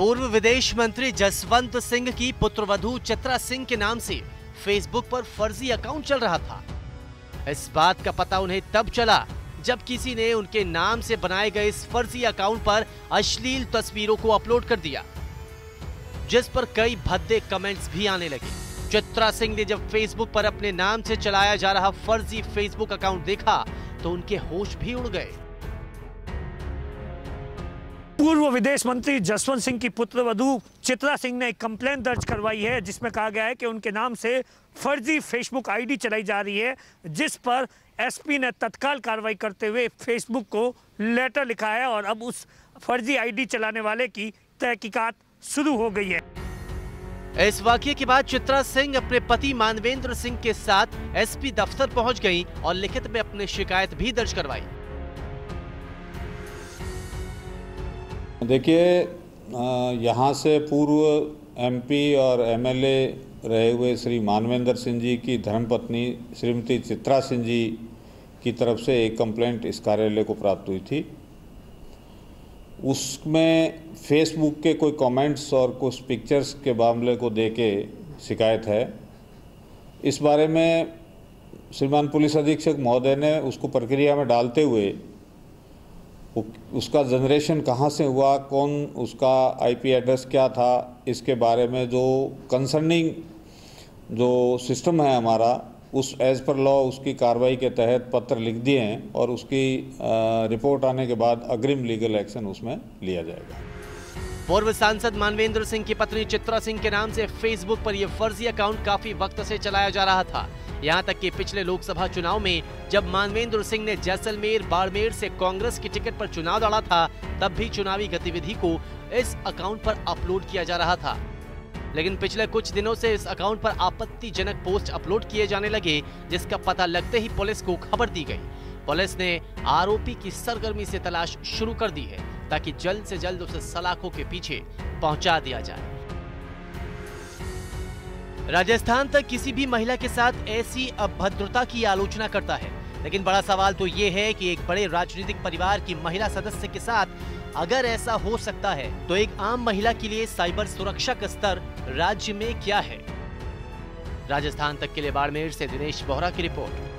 पूर्व विदेश मंत्री जसवंत सिंह की पुत्रवधू चित्रा सिंह के नाम से फेसबुक पर फर्जी अकाउंट चल रहा था। इस बात का पता उन्हें तब चला जब किसी ने उनके नाम से बनाए गए इस फर्जी अकाउंट पर अश्लील तस्वीरों को अपलोड कर दिया, जिस पर कई भद्दे कमेंट्स भी आने लगे। चित्रा सिंह ने जब फेसबुक पर अपने नाम से चलाया जा रहा फर्जी फेसबुक अकाउंट देखा तो उनके होश भी उड़ गए। पूर्व विदेश मंत्री जसवंत सिंह की पुत्रवधू चित्रा सिंह ने एक कंप्लेंट दर्ज करवाई है, जिसमें कहा गया है कि उनके नाम से फर्जी फेसबुक आईडी चलाई जा रही है, जिस पर एसपी ने तत्काल कार्रवाई करते हुए फेसबुक को लेटर लिखा है और अब उस फर्जी आईडी चलाने वाले की तहकीकात शुरू हो गई है। इस वाक्य के बाद चित्रा सिंह अपने पति मानवेंद्र सिंह के साथ एसपी दफ्तर पहुँच गई और लिखित में अपनी शिकायत भी दर्ज करवाई। देखिए यहाँ से पूर्व एमपी और एमएलए रहे हुए श्री मानवेंद्र सिंह जी की धर्मपत्नी श्रीमती चित्रा सिंह जी की तरफ़ से एक कंप्लेंट इस कार्यालय को प्राप्त हुई थी। उसमें फेसबुक के कोई कमेंट्स और कुछ पिक्चर्स के मामले को दे के शिकायत है। इस बारे में श्रीमान पुलिस अधीक्षक महोदय ने उसको प्रक्रिया में डालते हुए उसका जनरेशन कहाँ से हुआ, कौन उसका आईपी एड्रेस क्या था, इसके बारे में जो कंसर्निंग जो सिस्टम है हमारा, उस एज पर लॉ उसकी कार्रवाई के तहत पत्र लिख दिए हैं और उसकी रिपोर्ट आने के बाद अग्रिम लीगल एक्शन उसमें लिया जाएगा। पूर्व सांसद मानवेंद्र सिंह की पत्नी चित्रा सिंह के नाम से फेसबुक पर यह फर्जी अकाउंट काफ़ी वक्त से चलाया जा रहा था। यहाँ तक कि पिछले लोकसभा चुनाव में जब मानवेंद्र सिंह ने जैसलमेर, बाड़मेर से कांग्रेस की टिकट पर चुनाव लड़ा था, तब भी चुनावी गतिविधि को इस अकाउंट पर अपलोड किया जा रहा था। लेकिन पिछले कुछ दिनों से इस अकाउंट पर आपत्तिजनक पोस्ट अपलोड किए जाने लगे, जिसका पता लगते ही पुलिस को खबर दी गई। पुलिस ने आरोपी की सरगर्मी से तलाश शुरू कर दी है, ताकि जल्द से जल्द उसे सलाखों के पीछे पहुँचा दिया जाए। राजस्थान तक किसी भी महिला के साथ ऐसी अभद्रता की आलोचना करता है, लेकिन बड़ा सवाल तो ये है कि एक बड़े राजनीतिक परिवार की महिला सदस्य के साथ अगर ऐसा हो सकता है तो एक आम महिला के लिए साइबर सुरक्षा का स्तर राज्य में क्या है? राजस्थान तक के लिए बाड़मेर से दिनेश बोहरा की रिपोर्ट।